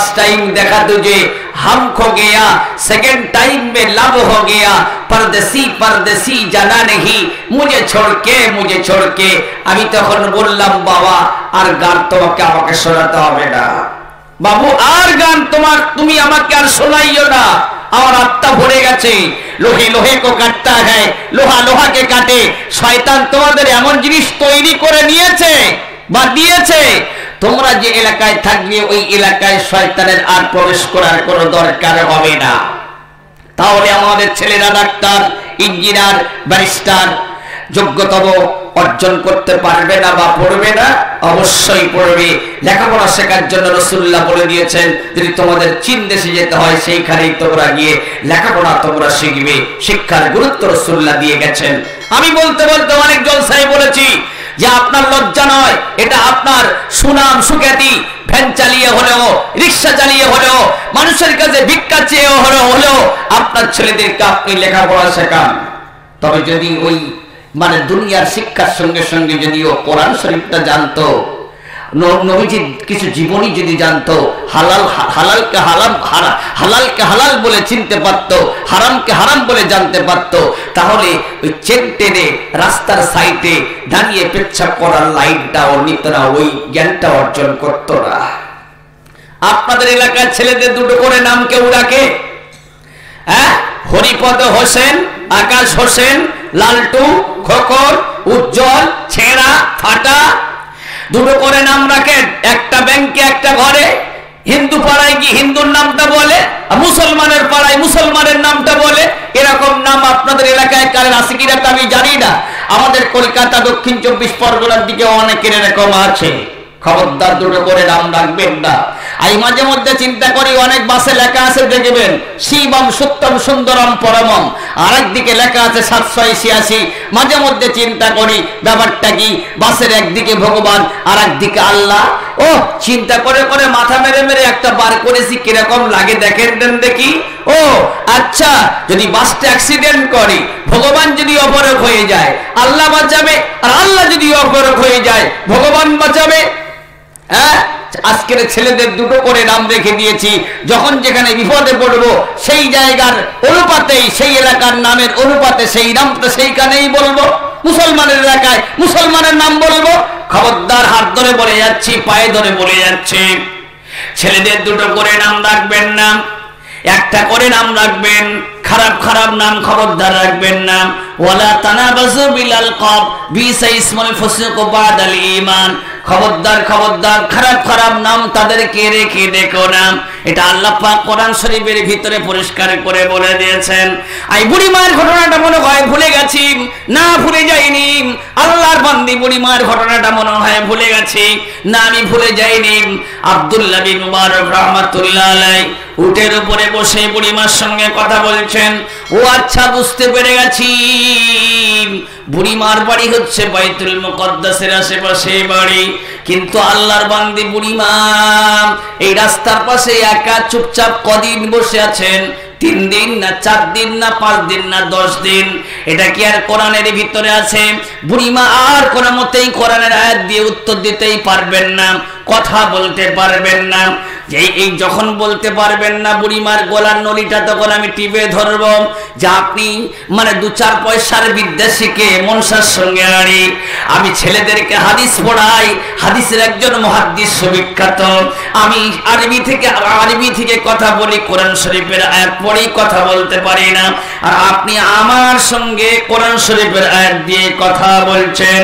Time देखा तुझे हम खो गया सेकंड टाइम में लव हो गया परदेसी परदेसी জানা नहीं मुझे छोड़ के मुझे छोड़ के আমি তখন বললাম বাবা আর গান তোমাকে আমাকে শোনাতে হবে না বাবু আর গান তোমার তুমি আমাকে আর শোনাইও না আমার আত্মা ভরে গেছে লোহে লোহে কো কাটতা হ্যায় লোহা লোহাকে কাটে শয়তান তোমাদের এমন জিনিস তৈরি করে নিয়েছে বা দিয়েছে তোমরা যে এলাকায় থাকবে, ওই এলাকায় শয়তানের আর প্রবেশ করার কোনো দরকার হবে না। তাহলে আমাদের ছেলেরা ডাক্তার, ইঞ্জিনিয়ার, ব্যারিস্টার যোগ্যতম অর্জন করতে পারবে না বা পড়বে না, অবশ্যই পড়বে। লেখাপড়া শেখার জন্য রসুল্লাহ বলে দিয়েছেন, যদি তোমাদের চীন দেশে যেতে হয়, সেইখানেই তোমরা গিয়ে লেখাপড়া তোমরা শিখবে। শিক্ষার গুরুত্ব রসুল্লাহ দিয়ে গেছেন। আমি বলতে বলতে অনেক জলসাই বলেছি যে আপনার লজ্জা নয়, এটা আপনার সুনাম সুখ্যাতি। ভ্যান চালিয়ে হলেও, রিক্সা চালিয়ে হলেও, মানুষের কাছে ভিক্ষা চেয়ে হলেও হলেও আপনার ছেলেদেরকে আপনি লেখাপড়া শেখান। তবে যদি ওই মানে দুনিয়ার শিক্ষার সঙ্গে সঙ্গে যদি ও কোরআন শরীফটা জানতো নবীজির কিছু জীবনী যদি জানতো, হালাল হালালকে হালাম হালালকে হালাল বলে চিনতে পারতো, হারামকে হারাম বলে জানতে পারতো, তাহলে ওই চেন টেনে রাস্তার সাইডে দাঁড়িয়ে পেচ্ছাপ করার লাইনটাও নিত ওই জ্ঞানটা অর্জন করতো না। আপনাদের এলাকার ছেলেদের দুটো করে নাম কেউ ডাকে? হ্যাঁ? হরিপদ হোসেন, আকাশ হোসেন, লালটু, খোকর, উজ্জ্বল, ছেঁড়া, ফাটা দুটো করে নাম রাখেন। একটা ব্যাংকে, একটা ঘরে। হিন্দু পাড়ায় কি হিন্দুর নামটা বলে? মুসলমানের পাড়ায় মুসলমানের নামটা বলে? এরকম নাম আপনাদের এলাকায় কারের আছে কিনা তা আমি জানি না। আমাদের কলকাতা দক্ষিণ চব্বিশ পরগনার দিকে অনেকের এরকম আছে। খবরদার দুটো করে নাম রাখবেন না। আমি মাঝে মধ্যে চিন্তা করি, অনেক বাসে লেখা আছে দেখবেন, শিবম সত্যম সুন্দরম পরমম। আর একদিকে লেখা আছে সাতশো ছিয়াশি। মাঝে মধ্যে চিন্তা করি, ব্যাপারটা কি? বাসের একদিকে ভগবান আর একদিকে আল্লাহ। ও, চিন্তা করে করে মাথা মেরে মেরে একটা বার করেছি, কীরকম লাগে দেখেন দেখি। ও আচ্ছা যদি বাসটা অ্যাক্সিডেন্ট করে, ভগবান যদি অপরক হয়ে যায়, আল্লাহ বাঁচাবে? আর আল্লাহ যদি অপরক হয়ে যায়, ভগবান বাঁচাবে? হ্যাঁ? আজকের ছেলেদের দুটো করে নাম রেখে দিয়েছি। যখন যেখানে বিপদে পড়ব, সেই জায়গার অনুপাতেই, সেই এলাকার নামের অনুপাতে, সেই নামটা সেইখানেই বলব। মুসলমানের এলাকায় মুসলমানের নাম বলব। খবরদার হাত ধরে বলে যাচ্ছি, পায়ে ধরে বলে যাচ্ছে। ছেলেদের দুটো করে নাম রাখবেন না। একটা করে নাম রাখবেন, খারাপ খারাপ নাম খবরদার রাখবেন না। ওয়ালা তানাবাজু বিলাল কব, বিসা ইসমুল ফুসুক বাদাল ঈমান। খবরদার খবরদার, খারাপ খারাপ নাম তাদেরকে রেখে দেখো না। এটা আল্লাহ পাক কোরআন শরীফের ভিতরে পরিষ্কার করে বলে দিয়েছেন। আই বুড়ি মায়ের ঘটনাটা মনে হয় ভুলে গেছি। না, ভুলে যাইনি। আল্লাহর বান্দি বুড়ি মায়ের ঘটনাটা মনে হয় ভুলে গেছি। না, আমি ভুলে যাইনি। আব্দুল্লাহ বিন মুবারক রাহমাতুল্লাহ আলাই উটের উপরে বসে বুড়িমার সঙ্গে কথা বলছেন। ও আচ্ছা বুঝতে পেরে গেছি। বুড়িমার বাড়ি হচ্ছে বাইতুল মুকদ্দাসের আশেপাশে বাড়ি। কিন্তু আল্লাহর বান্দি বুড়িমা, এই রাস্তার পাশে একা চুপচাপ কদিন বসে আছেন? তিন দিন না চার দিন না পাঁচ দিন না দশ দিন? এটা কি আর কোরআনের ভিতরে আছে? বুড়িমা আর কোন মতেই কোরআনের আয়াত দিয়ে উত্তর দিতেই পারবেন না, কথা বলতে পারবেন না। যে এই যখন বলতে পারবেন না বুড়িমার গলার নলিটা, তখন আমি টিপে ধরব যে আপনি মানে দু চার পয়সার বিদ্যা মনসার সঙ্গে আনি। আমি ছেলেদেরকে হাদিস পড়াই। হাদিসের একজন মহাদিস বিখ্যাত আমি আরবি থেকে আরবি থেকে কথা বলি, কোরআন শরীফের আয়াত পড়েই কথা বলতে পারি না। আর আপনি আমার সঙ্গে কোরআন শরীফের আয়াত দিয়ে কথা বলছেন।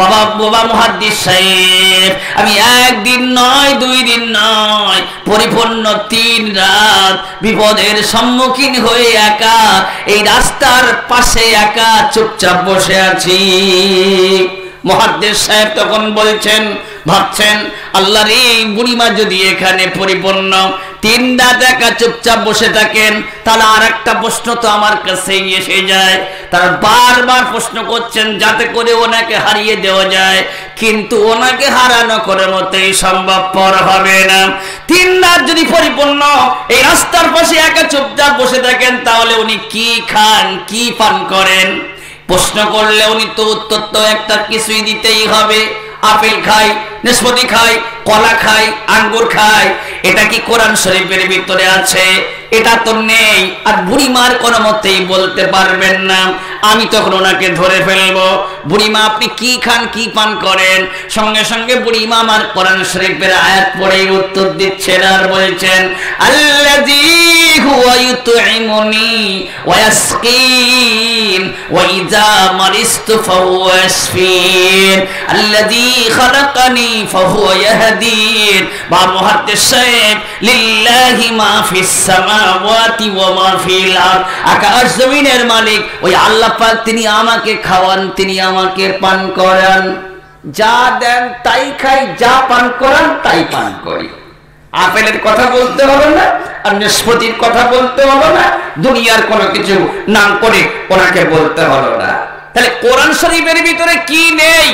বাবা বাবা মহাদ্দিস সাহেব, আমি একদিন নয়, দুই দিন নয়, পরিপূর্ণ তিন রাত বিপদের সম্মুখীন হয়ে একা, এই রাস্তার পাশে একা চুপচাপ বসে আছি। মহাদ্দেশ সাহেব তখন বলছেন, ভাবছেন, আল্লাহর এই বুড়িমা যদি এখানে পরিপূর্ণ, তিন দাঁত একা চুপচাপ বসে থাকেন, তাহলে আর একটা প্রশ্ন তো আমার কাছে এসে যায়। তারা বারবার প্রশ্ন করছেন, যাতে করে ওনাকে হারিয়ে দেওয়া যায়। কিন্তু ওনাকে হারানো করে মতেই সম্ভবপর হবে না। তিন দাঁত যদি পরিপূর্ণ, এই রাস্তার পাশে একা চুপচাপ বসে থাকেন, তাহলে উনি কি খান, কি পান করেন? প্রশ্ন করলে উনি তো উত্তর তো একটা কিছুই দিতেই হবে। আপেল খাই নিষ্পতি খাই, কলা খাই, আঙ্গুর খাই। এটা কি কোরআন শরীফের ভিতরে আছে? এটা তো নেই। আর বুড়িমার কোনো মতেই বলতে পারবেন না। আমি তখন ওনাকে ধরে ফেলব। বুড়িমা, আপনি কি খান, কি পান করেন? সঙ্গে সঙ্গে বুড়িমা আমার কোরআন শরীফের আয়াত পড়ে উত্তর দিচ্ছেন আর বলছেন, আল্লাযী হুয়া ইউতইমুনি ওয়া ইয়াসকিন ওয়া ইযা মারিস্তু ফাহুয়া ইয়াশফিন। আল্লাযী খালাকানি ফাহুয়া ইয়াহদিন। বা মুহাদ্দিস সাহেব, লিল্লাহি মা ফিস সামাওয়াতি ওয়া মা ফিল আকাশ জমিনের মালিক, ওই আল্লাহ পাক তিনি আমাকে খাওয়ান, তিনি আমাকে পান করান। যা দেন তাই খাই, যা পান করান তাই পান করি। আপেলের কথা বলতে হবে না, আর নিষ্পতির কথা বলতে হবে না, দুনিয়ার কোনো কিছু নাম করে ওনাকে বলতে হলো না। তাহলে কোরআন শরীফের ভিতরে কি নেই?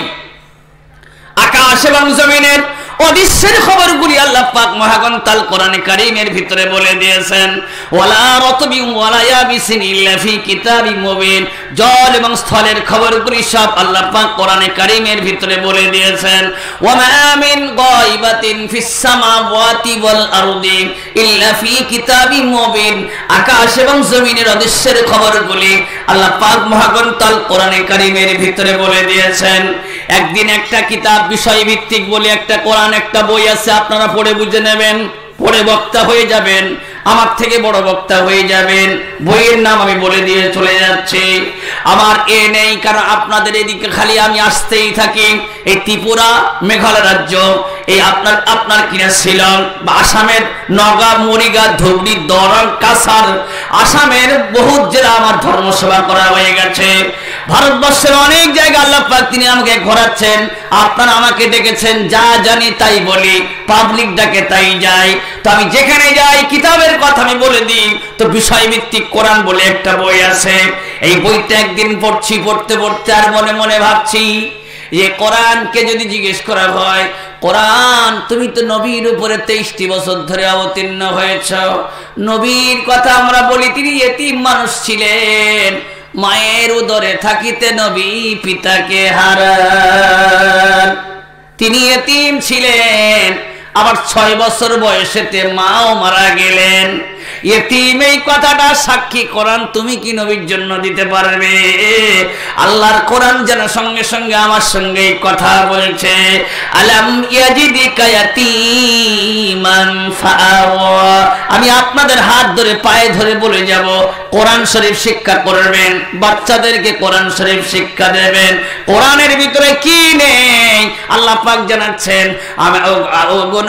আকাশ এবং জমিনের অদৃশ্যের খবরগুলি আল্লাহ পাক মহাগন তাল কোরআনে কারীমের ভিতরে বলে দিয়েছেন, ওয়ালা রাতবি ওয়ালা ইয়াবিসিন ইল্লা ফি কিতাবিম মুবিন। জল এবং স্থলের খবরগুলি সব আল্লাহ পাক কোরআনে কারীমের ভিতরে বলে দিয়েছেন ওয়া মা মিন গায়বাতিন ফিস সামাওয়াতি ওয়াল আরদি ইল্লা ফি কিতাবিম মুবিন। আকাশ এবং জমিনের অদৃশ্যের খবরগুলি আল্লাহ পাক মহাগন তাল কোরআনে কারিমের ভিতরে বলে দিয়েছেন। একদিন একটা কিতাব বিষয় ভিত্তিক বলে একটা কোরআন একটা বই আছে, আপনারা পড়ে বুঝে নেবেন, পড়ে বক্তা হয়ে যাবেন, আমার থেকে বড় বক্তা হয়ে যাবেন। বইয়ের নাম আমি বলে দিয়ে চলে যাচ্ছি। আমার এ নেই, কারণ আপনাদের এদিকে খালি আমি আসতেই থাকি। এই ত্রিপুরা, মেঘালয় রাজ্য এই আপনার আপনার কিনা শিলং আসামের নগা, মরিগা, ধুবড়ি, দরং কাসার আসামের বহুত জেলা আমার ধর্মসভা করা হয়ে গেছে। ভারতবর্ষের অনেক জায়গা আল্লাহ তিনি আমাকে ঘোরাচ্ছেন। আপনারা আমাকে ডেকেছেন, যা জানি তাই বলি পাবলিক ডাকে তাই যাই। তো আমি যেখানে যাই, কিতাবের কথা আমি বলে দিই। তো বিষয়ভিত্তিক কোরআন বলে একটা বই আছে। এই বইটা একদিন পড়ছি, পড়তে পড়তে আর মনে মনে ভাবছি যে কোরআনকে যদি জিজ্ঞেস করা হয়, কোরআন, তুমি তো নবীর উপরে তেইশটি বছর ধরে অবতীর্ণ হয়েছ। নবীর কথা আমরা বলি, তিনি এতিম মানুষ ছিলেন। মায়ের উদরে থাকিতে নবী পিতাকে হারান। তিনি এতিম ছিলেন। আবার ছয় বছর বয়সেতে মাও মারা গেলেন। এতিম এই কথাটা সাক্ষী কোরআন তুমি কি নবীর জন্য দিতে পারবে? আল্লাহর কোরআন যেন সঙ্গে সঙ্গে আমার সঙ্গে কথা বলছে, আলাম ইয়াজিদিকা ইয়াতীমান ফাআওয়া আমি আপনাদের হাত ধরে পায়ে ধরে বলে যাব, কোরআন শরীফ শিক্ষা করবেন, বাচ্চাদেরকে কোরআন শরীফ শিক্ষা দেবেন। কোরআনের ভিতরে কি নেই? আল্লাহ পাক জানাচ্ছেন, আমি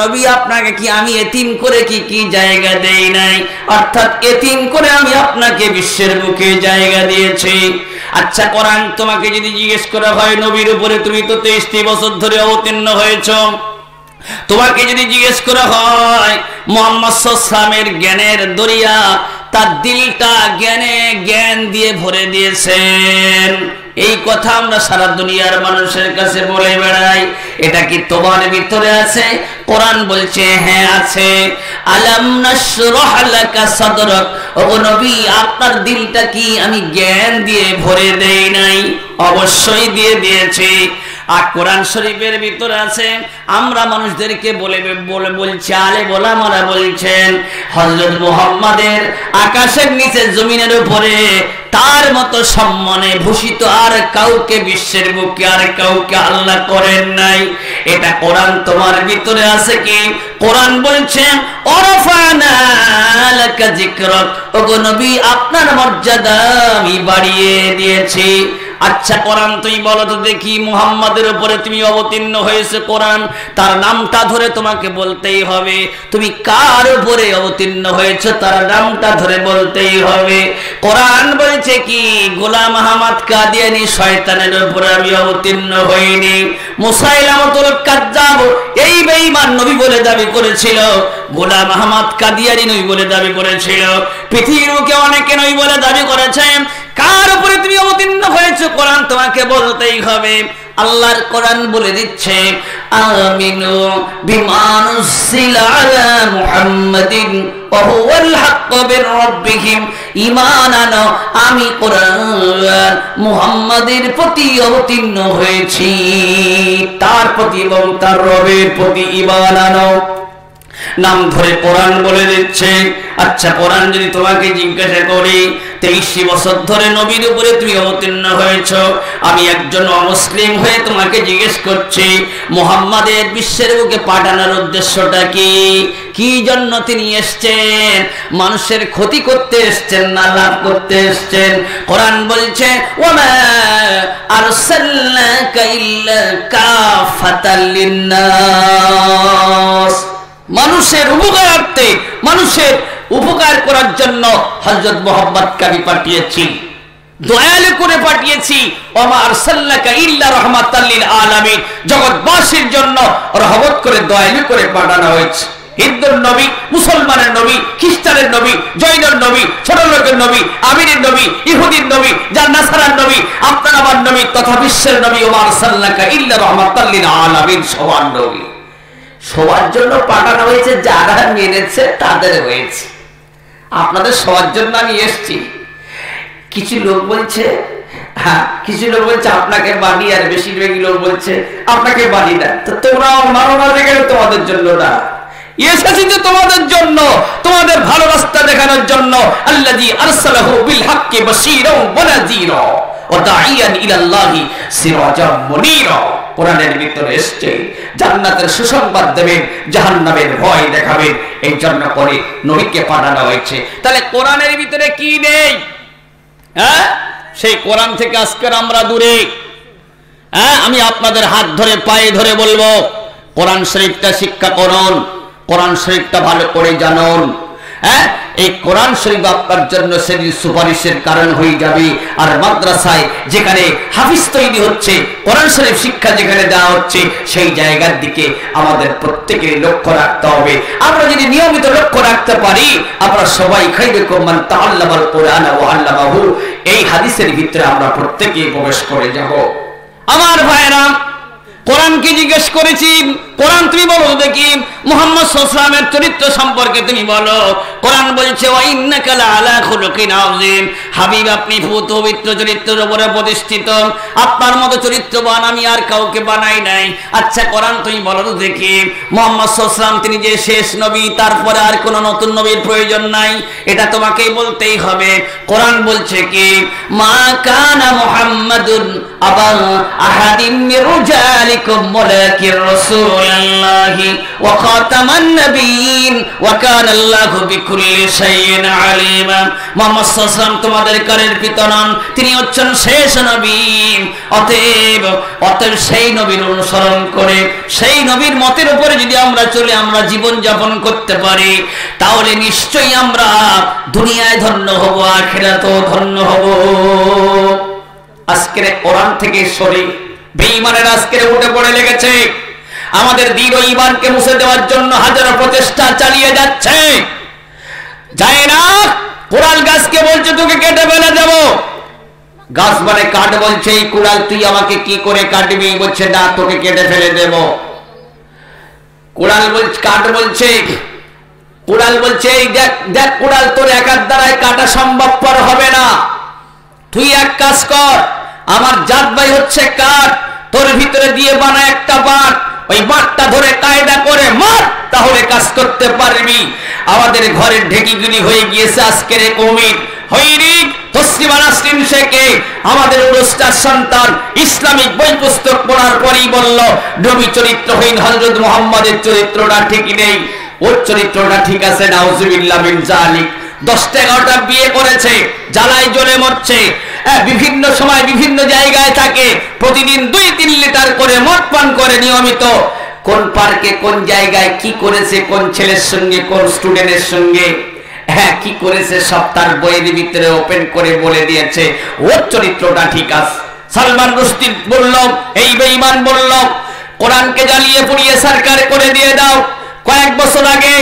নবী, আপনাকে কি আমি এতিম করে কি কি জায়গা দেই নাই? অর্থাৎ এতিম করে আমি আপনাকে বিশ্বের বুকে জায়গা দিয়েছি। আচ্ছা কোরআন তোমাকে যদি জিজ্ঞেস করা হয়, নবীর উপরে তুমি তো তেইশটি বছর ধরে অবতীর্ণ হয়েছ। তোমাকে যদি জিজ্ঞেস করা হয়, মোহাম্মদ সামের জ্ঞানের দরিয়া তার দিলটা জ্ঞানে জ্ঞান দিয়ে ভরে দিয়েছেন। এই কথা আমরা সারা দুনিয়ার মানুষের কাছে বলে বেড়াই। এটা কি তোমার ভিতরে আছে? কোরআন বলছে হ্যাঁ আছে। আলাম সাদরাক। ও নবী, আপনার দিলটা কি আমি জ্ঞান দিয়ে ভরে দেই নাই? অবশ্যই দিয়ে দিয়েছি। আর কোরআন শরীফের ভিতরে আছে, আমরা মানুষদেরকে বলে বলে বলছি, আলে বলা মারা বলছেন হজরত মুহাম্মাদের আকাশের নিচে জমিনের উপরে তার মতো সম্মানে ভূষিত আর কাউকে বিশ্বের বুকে আর কাউকে আল্লাহ করেন নাই। এটা কোরআন তোমার ভিতরে আছে কি? কোরআন বলছেন ওগো নবী, আপনার মর্যাদা আমি বাড়িয়ে দিয়েছি। আচ্ছা কোরআন তুই বলো তো দেখি, মুহাম্মাদের উপরে তুমি অবতীর্ণ হয়েছে কোরআন। তার নামটা ধরে তোমাকে বলতেই হবে। তুমি কার উপরে অবতীর্ণ হয়েছে তার নামটা ধরে বলতেই হবে। কোরআন বলছে কি, গোলাম আহমদ কাদিয়ানি শয়তানের উপরে আমি অবতীর্ণ হইনি। মুসাইলামতুল কাজ্জাব, এই বেঈমান নবী বলে দাবি করেছিল। গোলাম আহমদ কাদিয়ানি নবী বলে দাবি করেছিল। পৃথিবীর বুকে অনেকে নবী বলে দাবি করেছে কার উপরে তুমি অবতীর্ণ হয়েছে? কোরআন তোমাকে বলতেই হবে। আল্লাহর কোরআন বলে দিচ্ছে, আমিনু বিমানুসিল আলা মুহাম্মাদিন আমি কোরআন মুহাম্মাদের প্রতি অবতীর্ণ হয়েছি। তার প্রতি এবং তার রবের প্রতি ঈমান আনো নাম ধরে কোরআন বলে দিচ্ছে। আচ্ছা কোরআন যদি তোমাকে জিজ্ঞাসা করি, তেইশটি বছর ধরে নবীর উপরে তুমি অবতীর্ণ হয়েছ, আমি একজন অমুসলিম হয়ে তোমাকে জিজ্ঞেস করছি, মোহাম্মদের বিশ্বের বুকে পাঠানোর উদ্দেশ্যটা কি? কি জন্য তিনি এসছেন? মানুষের ক্ষতি করতে এসছেন না লাভ করতে এসছেন? কোরআন বলছে, ওমা লিন্নাস। মানুষের উপকারার্থে, মানুষের উপকার করার জন্য হজরত মোহাম্মদ কাবি পাঠিয়েছি। দয়ালু করে পাঠিয়েছি সাল্লাকা ইল্লা জগৎবাসীর জন্য রহমত করে, দয়ালু করে পাঠানো হয়েছে। হিন্দুর নবী, মুসলমানের নবী, খ্রিস্টানের নবী, জৈনের নবী, ছোট লোকের নবী, আমিরের নবী, ইহুদির নবী জান্নাসারার নবী, আপনার আমার নবী তথা বিশ্বের নবী ওমার সাল্লাকা ইল্লা রহমাতাল্লিল আলামিন, সবার নবী। সবার জন্য পাঠানো হয়েছে, যারা মেনেছে তাদের হয়েছে। আপনাদের সবার জন্য আমি এসছি। কিছু লোক বলছে হ্যাঁ কিছু লোক বলছে, আপনাকে বাড়ি আর বেশিরভাগই লোক বলছে, আপনাকে বাড়ি না তো তোমরা মানো না, দেখে তোমাদের জন্য না। এসেছি যে তোমাদের জন্য, তোমাদের ভালো রাস্তা দেখানোর জন্য। আল্লাযী আরসালাহু বিল হাক্কি বাশীরা ওয়া নাযীরা। কোরআনের ভিতরে এসছে, জান্নাতের সুসংবাদ দেবেন জাহান্নামের ভয় দেখাবেন এই জন্য করে নবীকে পাঠানো হয়েছে। তাহলে কোরআনের ভিতরে কি নেই? হ্যাঁ? সেই কোরআন থেকে আজকের আমরা দূরে। হ্যাঁ? আমি আপনাদের হাত ধরে, পায়ে ধরে বলব, কোরআন শরীফটা শিক্ষা করুন, কোরআন শরীফটা ভালো করে জানুন। হ্যাঁ? এই কোরআন শরীফ আপনার জন্য সুপারিশের কারণ হয়ে যাবে। আর মাদ্রাসায় যেখানে হাফিজ তৈরি হচ্ছে, কোরআন শরীফ শিক্ষা যেখানে দেওয়া হচ্ছে, সেই জায়গার দিকে আমাদের প্রত্যেকের লক্ষ্য রাখতে হবে। আমরা যদি নিয়মিত লক্ষ্য রাখতে পারি, আমরা সবাই খাইবে কোরআন তাআল্লামাল কোরআন ও আল্লামাহু। এই হাদিসের ভিতরে আমরা প্রত্যেকে প্রবেশ করে যাব। আমার ভাইরা কোরআনকে জিজ্ঞেস করেছি, কোরআন তুমি বলো দেখি, মোহাম্মদ সাল্লামের চরিত্র সম্পর্কে তুমি বলো। কোরআন বলছে হাবিব, আপনি ভূত, পবিত্র চরিত্রের উপরে প্রতিষ্ঠিত। আপনার মতো চরিত্রবান আমি আর কাউকে বানাই নাই। আচ্ছা কোরআন তুমি বলো তো দেখি। মোহাম্মদ সাল্লাম তিনি যে শেষ নবী, তারপরে আর কোনো নতুন নবীর প্রয়োজন নাই। এটা তোমাকেই বলতেই হবে। কোরআন বলছে কি, মা কানা মুহাম্মাদুন আবা আহাদিম মির রিজালিকুম ওয়ালাকির রাসূলুল্লাহি ওয়া খাতামান নাবিয়িন ওয়া কানা আল্লাহু বিকুল্লি শাইইন আলিমা। মুহাম্মদ সাল্লাল্লাহু তোমাদের কারের পিতা তিনি হচ্ছেন শেষ নবী। অতএব অতএব সেই নবীর অনুসরণ করে, সেই নবীর মতের উপরে যদি আমরা চলে, আমরা জীবন যাপন করতে পারি, তাহলে নিশ্চয়ই আমরা দুনিয়ায় ধন্য হব, আখিরাতেও ধন্য হব। আজকের কোরআন থেকে সরে বেঈমানের আজকের উঠে পড়ে লেগেছে। আমাদের দৃঢ় ইমানকে মুছে দেওয়ার জন্য হাজারো প্রচেষ্টা চালিয়ে যাচ্ছে। যায় না। কোরআন গাছকে বলছে, তোকে কেটে ফেলে দেব। গাছ মানে কাঠ বলছে, এই কুড়াল, তুই আমাকে কি করে কাটবি? বলছে, না, তোকে কেটে ফেলে দেব। কুড়াল বলছে, কাঠ বলছে, কুড়াল বলছে, এই দেখ দেখ কুড়াল, তোর একার দ্বারায় কাটা সম্ভবপর হবে না। তুই এক কাজ কর আমার জাত ভাই হচ্ছে কাঠ। তোর ভিতরে দিয়ে বানা একটা বাট ওই বাটটা ধরে কায়দা করে মার, তাহলে কাজ করতে পারবি। আমাদের ঘরের ঢেকিগুলি হয়ে গিয়েছে আজকের কমিট শেখে। আমাদের সন্তান ইসলামিক বই পুস্তক পড়ার পরেই চরিত্রটা ঠিক নেই। ওর চরিত্রটা ঠিক আছে, নাউজুবিল্লাহ মিন জালিক দশটা এগারোটা বিয়ে করেছে, জ্বালায় জ্বলে মরছে। বিভিন্ন সময় বিভিন্ন জায়গায় থাকে, প্রতিদিন দুই, তিন লিটার করে মদ পান করে নিয়মিত। কোন পার্কে, কোন জায়গায় কি করেছে, কোন ছেলের সঙ্গে, কোন স্টুডেন্টের সঙ্গে? হ্যাঁ কি করেছে, সব তার বইয়ের ভিতরে ওপেন করে বলে দিয়েছে। ওর চরিত্রটা ঠিক আছে। সালমান রুস্তি বলল, এই বেঈমান বলল, কোরআনকে জ্বালিয়ে পুড়িয়ে সরকার করে দিয়ে দাও। কয়েক বছর আগে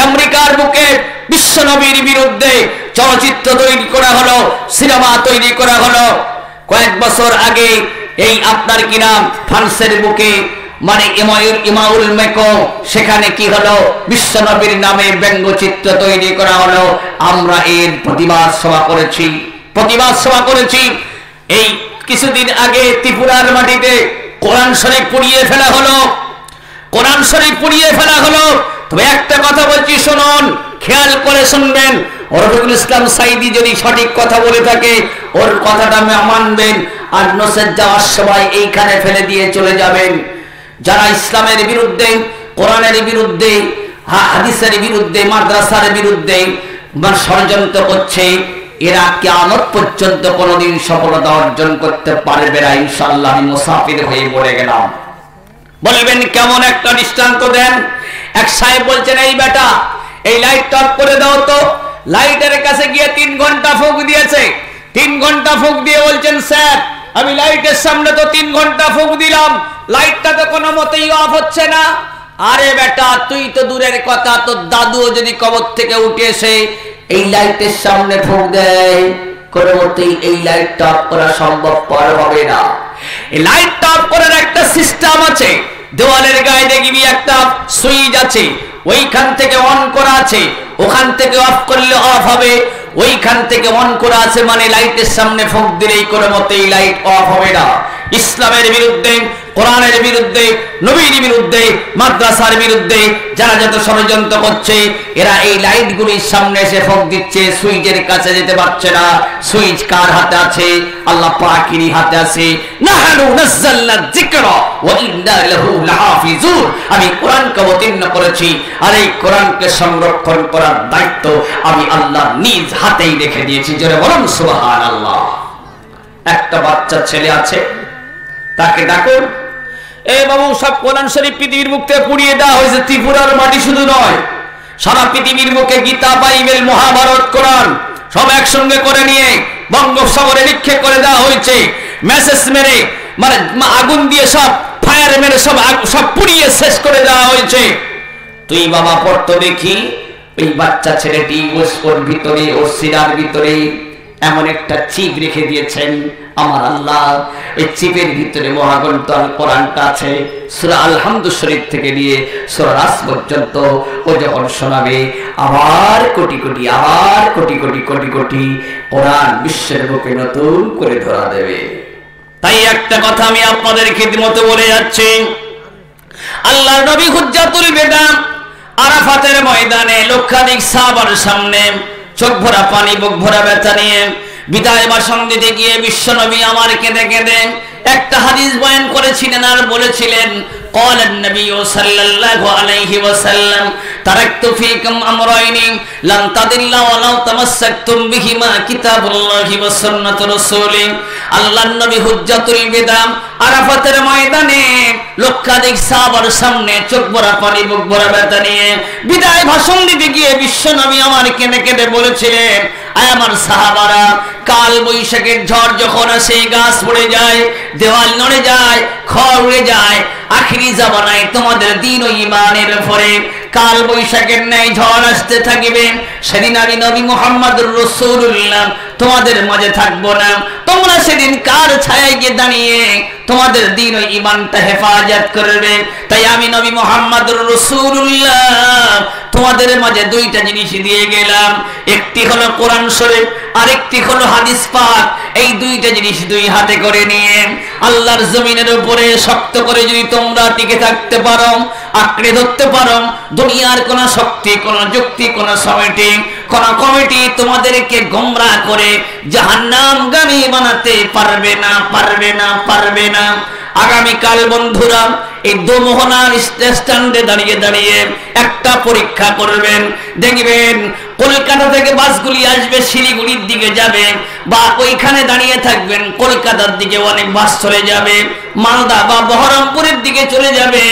আমেরিকার বুকে বিশ্ব নবীর বিরুদ্ধে চলচ্চিত্র তৈরি করা হলো, সিনেমা তৈরি করা হলো। কয়েক বছর আগে এই আপনার কি নাম? ফ্রান্সের বুকে মানে ইমাউল মেকো, সেখানে কি হলো? বিশ্ব নবীর নামে ব্যঙ্গচিত্র তৈরি করা হলো। আমরা এর প্রতিবাদ সভা করেছি। প্রতিবাদ সভা করেছি। এই কিছুদিন আগে ত্রিপুরার মাটিতে কোরআন শরীফ পুড়িয়ে ফেলা হলো। কোরআন শরীফ পুড়িয়ে ফেলা হলো। তবে একটা কথা বলছি, শুনুন, খেয়াল করে শুনবেন। রফিকুল ইসলাম সাইদি যদি সঠিক কথা বলে থাকে, ওর কথাটা মানবেন আর নসের যাওয়ার সময় এইখানে ফেলে দিয়ে চলে যাবেন। যারা ইসলামের বিরুদ্ধে, কোরআনের বিরুদ্ধে হাদিসের বিরুদ্ধে, মাদ্রাসার বিরুদ্ধে ষড়যন্ত্র করছে, এরা কে কেমন পর্যন্ত কোনোদিন সফলতা অর্জন করতে পারবে না ইনশাল্লাহ মুসাফির হয়ে পড়ে গেলাম। বলবেন, কেমন একটা দৃষ্টান্ত দেন? এক সাহেব বলছেন, এই বেটা, এই লাইট অফ করে দাও তো। লাইটের কাছে গিয়ে তিন ঘণ্টা ফুক দিয়েছে। তিন ঘণ্টা ফুক দিয়ে বলছেন, স্যার, আমি লাইটের সামনে তো তিন ঘণ্টা ফুক দিলাম। লাইটটা তো কোনো মতেই অফ হচ্ছে না। আরে বেটা, তুই তো দূরের কথা, তোর দাদুও যদি কবর থেকে উঠে এসে এই লাইটের সামনে ফুক দেয়, কোনো মতেই এই লাইটটা অফ করা সম্ভব পর হবে না। এই লাইট অফ করার একটা সিস্টেম আছে। দেওয়ালের গায়ে দেখবি একটা সুইচ আছে। ওইখান থেকে অন করা আছে। ওখান থেকে অফ করলে অফ হবে। ওইখান থেকে অন করা আছে মানে লাইটের সামনে ফুক দিলেই কোনো মতেই লাইট অফ হবে না। ইসলামের বিরুদ্ধে কোরআনের বিরুদ্ধে, নবীর বিরুদ্ধে, মাদ্রাসার বিরুদ্ধে যারা যত ষড়যন্ত্র করছে, এরা এই লাইটগুলির সামনে এসে ফোক দিচ্ছে, সুইচের কাছে যেতে পারছে না। সুইচ কার হাতে আছে? আল্লাহ পাকিরি হাতে আছে। নাহানু নাযালনা যিকরা ওয়া ইন্না লাহু লাহাফিজুন। আমি কোরআনকে অবতীর্ণ করেছি আর এই কোরআনকে সংরক্ষণ করার দায়িত্ব আমি আল্লাহ নিজ হাতেই রেখে দিয়েছি। জোরে বলুন, সুবহানাল্লাহ। একটা বাচ্চা ছেলে আছে, তাকে ডাকুন এ বাবু, সব কোরআন শরীফ পৃথিবীর মুখে পুড়িয়ে দেওয়া হয়েছে, ত্রিপুরার মাটি শুধু নয়, সারা পৃথিবীর মুখে গীতা, বাইবেল, মহাভারত, কোরআন সব একসঙ্গে করে নিয়ে বঙ্গোপসাগরে নিক্ষেপ করে দেওয়া হয়েছে। মেসেজ মেরে মানে আগুন দিয়ে সব ফায়ার মেরে সব সব পুড়িয়ে শেষ করে দেওয়া হয়েছে। তুই বাবা, পড়তো দেখি, ওই বাচ্চা ছেলেটি ওর ভিতরে, ওর সিরার ভিতরে এমন একটা চিপ রেখে দিয়েছেন। আমার আল্লাহ, এই চিপের ভিতরে মহাগ্রন্থ আল কোরআনটা আছে, সুরা আলহামদু শরীফ থেকে নিয়ে সুরা রাস পর্যন্ত ও যখন শোনাবে, আবার কোটি কোটি, আবার কোটি কোটি কোটি কোটি কোরআন বিশ্বের বুকে নতুন করে ধরা দেবে। তাই একটা কথা আমি আপনাদের মতো বলে যাচ্ছি। আল্লাহ নবী হুজ্জাতুল বেদা আরাফাতের ময়দানে লক্ষাধিক সাহাবার সামনে চোখ ভরা পানি, বুক ভরা ব্যথা নিয়ে বিদায় ভাষণ দিতে গিয়ে বিশ্বনবী আমার কেঁদে কেঁদে একটা হাদিস বয়ান করেছিলেন আর বলেছিলেন قال النبي صلى الله عليه وسلم تركت فيكم امرين لن تضلوا ولو تمسكتم بهما كتاب الله وسنة رسوله আল্লাহর নবী হুজ্জাতুল বিদাম আরাফাতের ময়দানে লক্ষাধিক সাহাবার সামনে চোখ ভরা পানি বুক ভরা ব্যথা নিয়ে বিদায় ভাষণ দিতে গিয়ে বিশ্ব নবী আমার কেঁদে কেঁদে বলেছিলেন আয় আমার সাহাবারা, কাল বৈশাখের ঝড় যখন আসে, গাছ পড়ে যায়, দেওয়াল নড়ে যায়, খড় উড়ে যায়, আখিরি জামানায় তোমাদের দিন ও ইমানের ফলে কাল বৈশাখের ন্যায় ঝড় আসতে থাকিবে। সেদিন আমি নবী মোহাম্মদ রসুল্লাহ তোমাদের মাঝে থাকব না। তোমরা সেদিন কার ছায়ায় গিয়ে দাঁড়িয়ে তোমাদের দিন ওই ইমানটা হেফাজত করবে? তাই আমি নবী মোহাম্মদ রসুল্লাহ তোমাদের মাঝে দুইটা জিনিস দিয়ে গেলাম। একটি হলো কোরআন শরীফ, আরেকটি হলো হাদিস পাক। এই দুইটা জিনিস দুই হাতে করে নিয়ে আল্লাহর জমিনের উপরে শক্ত করে যদি তোমরা টিকে থাকতে পারো, আঁকড়ে ধরতে পারো, দুনিয়ার কোন শক্তি, কোন যুক্তি, কোন সমিতি কোন কমিটি তোমাদেরকে গোমরা করে জাহান্নামগামী বানাতে পারবে না পারবে না পারবে না। আগামীকাল বন্ধুরা, এই দোমোহনার স্ট্যান্ডে দাঁড়িয়ে দাঁড়িয়ে একটা পরীক্ষা করবেন। দেখবেন কলকাতা থেকে বাসগুলি আসবে, শিলিগুড়ির দিকে যাবে বা ওইখানে দাঁড়িয়ে থাকবেন, কলকাতার দিকে অনেক বাস চলে যাবে, মালদা বা বহরমপুরের দিকে চলে যাবে।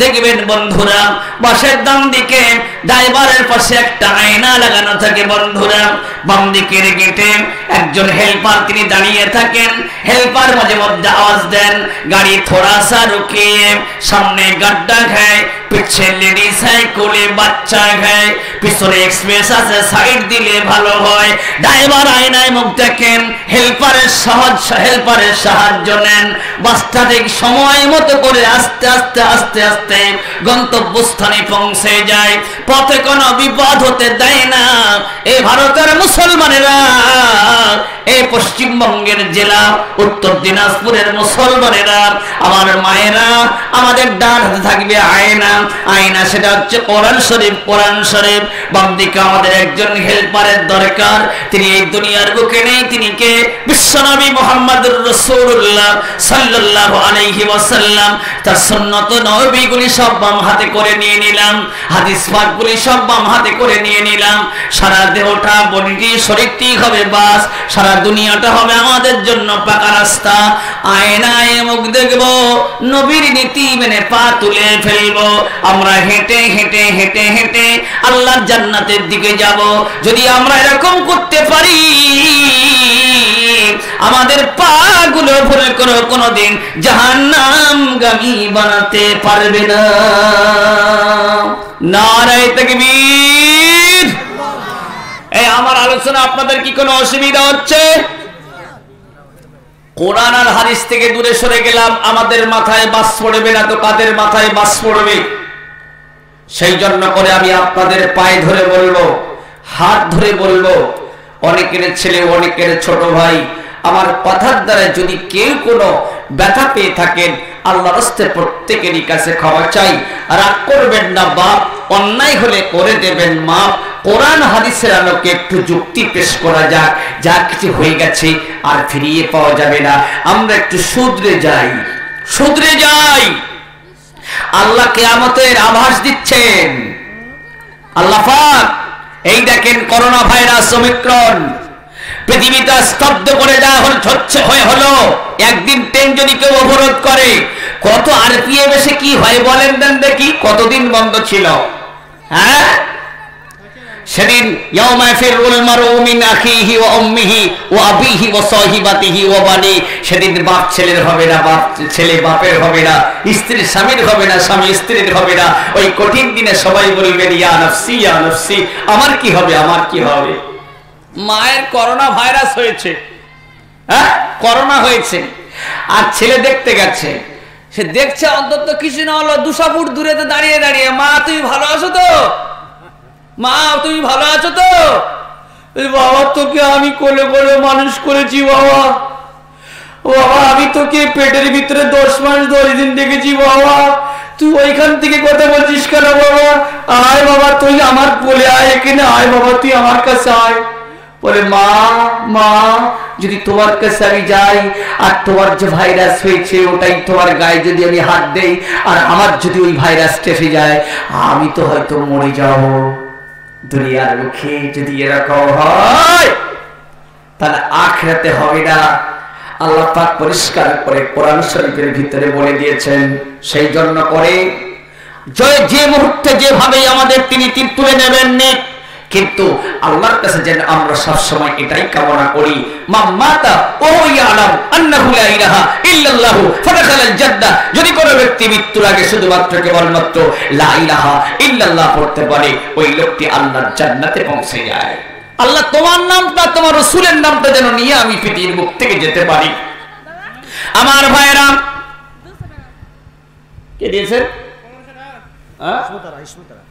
দেখবেন বন্ধুরা, বাসের ডান দিকে ড্রাইভারের পাশে একটা আয়না লাগানো থাকে বন্ধুরা। বাম দিকের গেটে একজন হেল্পার, তিনি দাঁড়িয়ে থাকেন। হেল্পার মাঝে মধ্যে আওয়াজ দেন, গাড়ি থোড়া সা রুকিয়ে সামনে গাড্ডা খায় পিছে লেডিস হ্যায় কোলে বাচ্চা খায়, পিছনে এক্সপ্রেস আছে, সাইড দিলে ভালো হয়। ড্রাইভার আয়নায় মুখ দেখেন, হেল্পারের সহজ হেল্পারের সাহায্য নেন। বাসটা ঠিক সময় মতো করে আস্তে আস্তে আস্তে আস্তে গন্তব্যস্থানে পৌঁছে যায়। পথে কোনো বিপদ হতে দেয় না। এই ভারতের মুসলমানেরা এই পশ্চিমবঙ্গের জেলা, উত্তর দিনাজপুরের মুসলমানেরা, আমার মায়েরা, আমাদের ডান হাতে থাকবে আয়না। আয়না সেটা হচ্ছে কোরআন শরীফ কোরআন শরীফ। বাম দিকে আমাদের একজন হেল্পারের দরকার, তিনি এই দুনিয়ার বুকে নেই, তিনি কে? বিশ্বনবী মোহাম্মদুর রাসূলুল্লাহ সাল্লাল্লাহু আলাইহি ওয়াসাল্লাম। তার সুন্নত নবীগুলি সব বাম হাতে করে নিয়ে নিলাম, হাদিস পাকগুলি সব বাম হাতে করে নিয়ে নিলাম। সারা দেহটা বডিটি, শরীরটি হবে বাস, সারা দুনিয়াটা হবে আমাদের জন্য পাকা রাস্তা। আয়নায় মুখ দেখব, নবীর নীতি মেনে পা তুলে ফেলব আমরা হেঁটে হেঁটে হেঁটে হেঁটে আল্লাহর জান্নাতের দিকে যাব। যদি আমরা এরকম করতে পারি, আমাদের পা গুলো ভুল করে কোনোদিন জাহান্নাম গামী বানাতে পারবে না। নারায় তাকবীর। এই, আমার আলোচনা আপনাদের কি কোনো অসুবিধা হচ্ছে? কোরআন আর হাদিস থেকে দূরে সরে গেলাম, আমাদের মাথায় বাস পড়বে না তো কাদের মাথায় বাস পড়বে? সেই জন্য করে আমি আপনাদের পায়ে ধরে বলব, হাত ধরে বলব, অনেকের ছেলে, অনেকের ছোট ভাই, আমার কথার দ্বারা যদি কেউ কোনো ব্যথা পেয়ে থাকেন আল্লাহ রস্তে প্রত্যেকেরই কাছে ক্ষমা চাই। রাগ করবেন না বাপ, অন্যায় হলে করে দেবেন মা কোরআন হাদিসের আলোকে একটু যুক্তি পেশ করা যাক, যা কিছু হয়ে গেছে আর ফিরিয়ে পাওয়া যাবে না। আমরা একটু শুধরে যাই শুধরে যাই। আল্লাহ কেয়ামতের আভাস দিচ্ছেন। আল্লাহ এই দেখেন করোনা ভাইরাস অমিক্রণ পৃথিবীটা স্তব্ধ করে হল হচ্ছে হয়ে হলো। একদিন ট্রেন যদি কেউ অবরোধ করে, কত এসে কি হয় বলেন দেন দেখি, কতদিন বন্ধ ছিল? হ্যাঁ? সেদিন সেদিন বাপ ছেলের হবে না, বাপ ছেলে বাপের হবে না, স্ত্রী স্বামীর হবে না, স্বামী স্ত্রীর হবে না। ওই কঠিন দিনে সবাই বলবেন, ইয়া নফসি ইয়া নফসি, আমার কি হবে, আমার কি হবে? মায়ের করোনা ভাইরাস হয়েছে। হ্যাঁ? করোনা হয়েছে। আর ছেলে দেখতে গেছে। সে দেখছে, অন্তত কিছু না হলো দুশো ফুট দূরে দাঁড়িয়ে দাঁড়িয়ে, মা, তুমি ভালো আছো তো? মা, তুমি ভালো আছো তো? বাবা, তোকে আমি কোলে কোলে মানুষ করেছি, বাবা। বাবা, আমি তোকে পেটের ভিতরে দশ মাস, দশ দিন দেখেছি, বাবা। তুই ওইখান থেকে কথা বলছিস কেন, বাবা? আয় বাবা, তুই আমার কোলে আয় এখানে, আয় বাবা, তুই আমার কাছে আয়। বলে, মা মা, যদি তোমার কাছে আমি যাই, আর তোমার যে ভাইরাস হয়েছে, ওটাই তোমার গায়ে যদি আমি হাত দেই, আর আমার যদি ওই ভাইরাস টেসে যায়, আমি তো হয়তো মরে যাব। দুনিয়ার মুখে যদি এরকম হয়, তাহলে আখরাতে হবে না। আল্লাহ পাক পরিষ্কার করে কোরআন শরীফের ভিতরে বলে দিয়েছেন সেই জন্য করে জয় যে মুহূর্তে যেভাবে আমাদের তিনি তুলে নেবেন নিক কিন্তু আল্লাহর কাছে যেন আমরা সব সময় এটাই কামনা করি, মা মাতা ও ইয়ালাম আন্নাহু লা ইলাহা ইল্লাল্লাহু ফাদাখালাল জান্নাহ। যদি কোন ব্যক্তি মৃত্যুর আগে শুধুমাত্র কেবলমাত্র লা ইলাহা ইল্লাল্লাহ পড়তে পারে, ওই লোকটি আল্লাহর জান্নাতে পৌঁছে যায়। আল্লাহ তোমার নামটা, তোমার রসুলের নামটা যেন নিয়ে আমি পৃথিবীর মুখ থেকে যেতে পারি। আমার ভাইরা কে দিয়েছেন?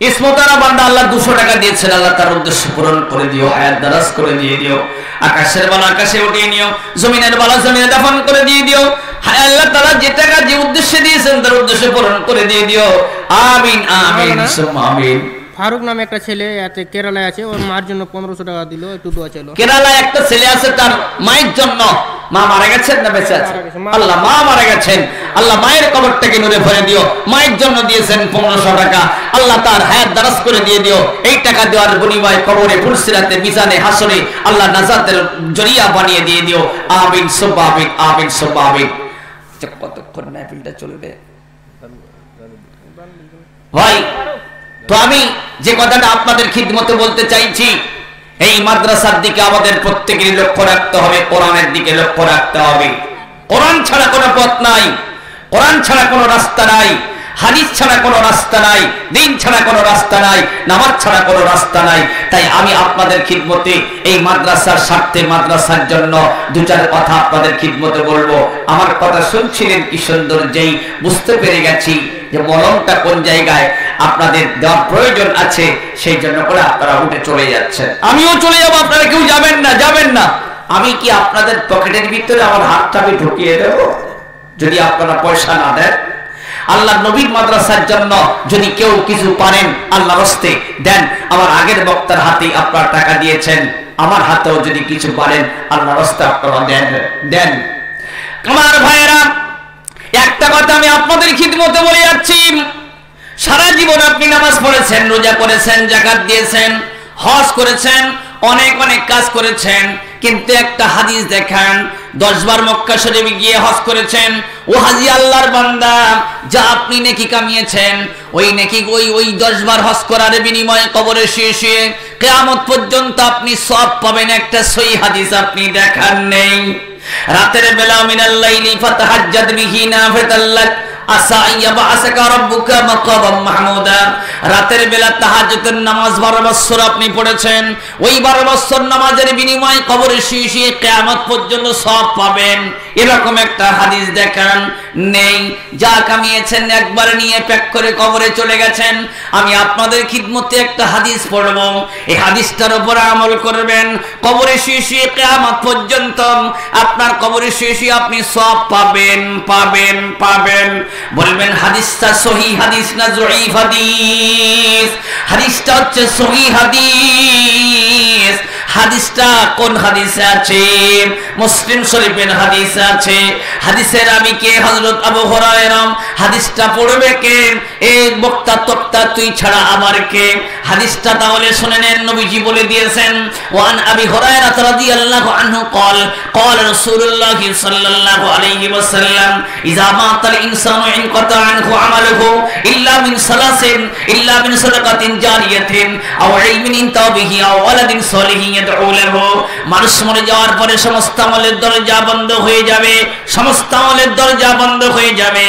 ইসমতারা বান্দা আল্লাহ দুশো টাকা দিয়েছেন আল্লাহ তার উদ্দেশ্য পূরণ করে দিও হায়াত দারাজ করে দিয়ে দিও আকাশের বালা আকাশে উঠিয়ে নিও জমিনের বালা জমিনে দাফন করে দিয়ে দিও আল্লাহ তারা যে টাকা যে উদ্দেশ্যে দিয়েছেন তার উদ্দেশ্য পূরণ করে দিয়ে দিও। আমিন আমিন আমিন। ফারুক নামে একটা ছেলে আছে কেরালায় আছে ওর মার জন্য পনেরোশো টাকা দিল একটু দোয়া চাইলো। কেরালায় একটা ছেলে আছে তার মায়ের জন্য। মা মারা গেছেন না বেঁচে আছে? মা- আল্লাহ মা মারা গেছেন। আল্লাহ মায়ের কবরটাকে নূরে ভরে দিও। মায়ের জন্য দিয়েছেন পনেরোশো টাকা। আল্লাহ তার হায়াত দারাজ করে দিয়ে দিও। এই টাকা দেওয়ার বিনিময়ে কবরে ফুলসিরাতে মিজানে হাসরে আল্লাহ নাজাতের জরিয়া বানিয়ে দিয়ে দিও। আমিন সুবাবিন আমিন সুবাবিন কতক্ষণ মাহফিলটা চলবে। ভাই তো আমি যে কথাটা আপনাদের খিদমতে বলতে চাইছি, এই মাদ্রাসার দিকে আমাদের প্রত্যেকেরই লক্ষ্য রাখতে হবে, কোরআনের দিকে লক্ষ্য রাখতে হবে। কোরআন ছাড়া কোনো পথ নাই, কোরআন ছাড়া কোনো রাস্তা নাই, হাদিস ছাড়া কোনো রাস্তা নাই, দিন ছাড়া কোনো রাস্তা নাই, নামাজ ছাড়া কোনো রাস্তা নাই। তাই আমি আপনাদের খিদমতে এই মাদ্রাসার স্বার্থে মাদ্রাসার জন্য দু চার কথা আপনাদের খিদমতে বলব। আমার কথা শুনছিলেন কি সুন্দর যেই বুঝতে পেরে গেছি। যে মলমটা কোন জায়গায় আপনাদের দেওয়ার প্রয়োজন আছে সেই জন্য করে আপনারা উঠে চলে যাচ্ছেন। আমিও চলে যাব আপনারা কেউ যাবেন না যাবেন না। আমি কি আপনাদের পকেটের ভিতরে আমার হাতটা আমি ঢুকিয়ে দেব? যদি আপনারা পয়সা না দেন? আল্লাহ নবীর মাদ্রাসার জন্য যদি কেউ কিছু পারেন আল্লাহ রস্তে দেন। আমার আগের বক্তার হাতে আপনারা টাকা দিয়েছেন। আমার হাতেও যদি কিছু পারেন আল্লাহ রস্তে আপনারা দেন। দেন। আমার ভাইয়েরা একটা কথা আমি আপনাদের খিদমতে বলে যাচ্ছি। সারা জীবন আপনি নামাজ পড়েছেন, রোজা করেছেন জাকাত দিয়েছেন, হজ করেছেন, অনেক অনেক কাজ করেছেন, কিন্তু একটা হাদিস দেখান, দশ বার মক্কা শরীফে গিয়ে হজ করেছেন, ও হাজি আল্লাহর বান্দা, যা আপনি নেকি কামিয়েছেন, ওই নেকি, ওই ওই দশ বার হজ করার বিনিময়ে কবরে শুয়ে শুয়ে কেয়ামত পর্যন্ত আপনি সব পাবেন, একটা সই হাদিস আপনি দেখান নেই। রাতের বেলা মিনাল্লাইলি ফাতাহাজ্জাদ বিহি নাফিতাল্লাক রাতের বেলা নামাজ বারো বৎসর আপনি পড়েছেন, ওই বারো বৎসর নামাজের বিনিময়ে কবরে শুয়ে শুয়ে কেয়ামত পর্যন্ত সব পাবেন। এরকম একটা হাদিস দেখান, নেই, যা কামিয়েছেন একবার নিয়ে প্যাক করে কবরে চলে গেছেন। আমি আপনাদের খিদমতে একটা হাদিস পড়ব। এই হাদিসটার উপর আমল করবেন। কবরে শুয়ে শুয়ে কিয়ামত পর্যন্ত আপনার কবরে শুয়ে শুয়ে আপনি সব পাবেন পাবেন পাবেন। বলবেন, হাদিসটা সহি হাদিস না জয়ীফ হাদিস? হাদিসটা হচ্ছে সহি হাদিস। হাদিসটা কোন হাদিসে আছে? মুসলিম শরীফের হাদিস আছে। হাদিসের আমি কে? হযরত আবু হুরায়রা। হাদিসটা পড়বে কে? এই বক্তা তক্তা তুই ছাড়া আমার কে? হাদিসটা তাহলে শুনে নেন, নবীজি বলে দিয়েছেন, ওয়ান আবি হুরায়রা রাদিয়াল্লাহু আনহু কল কল রাসূলুল্লাহ সাল্লাল্লাহু আলাইহি ওয়াসাল্লাম ইজা মাতাল ইনসানু ইন কাতা আনহু আমালুহু ইল্লা মিন সালাসিন, ইল্লা মিন সাদাকাতিন জারিয়াতিন, আও ইলমিন ইনতা বিহি, আও ওয়ালাদিন সলিহিন ইয়াদউ লাহু। মানুষ মরে যাওয়ার পরে সমস্ত আমলের দরজা বন্ধ হয়ে যাবে, সমস্ত আমলের দরজা বন্ধ হয়ে যাবে।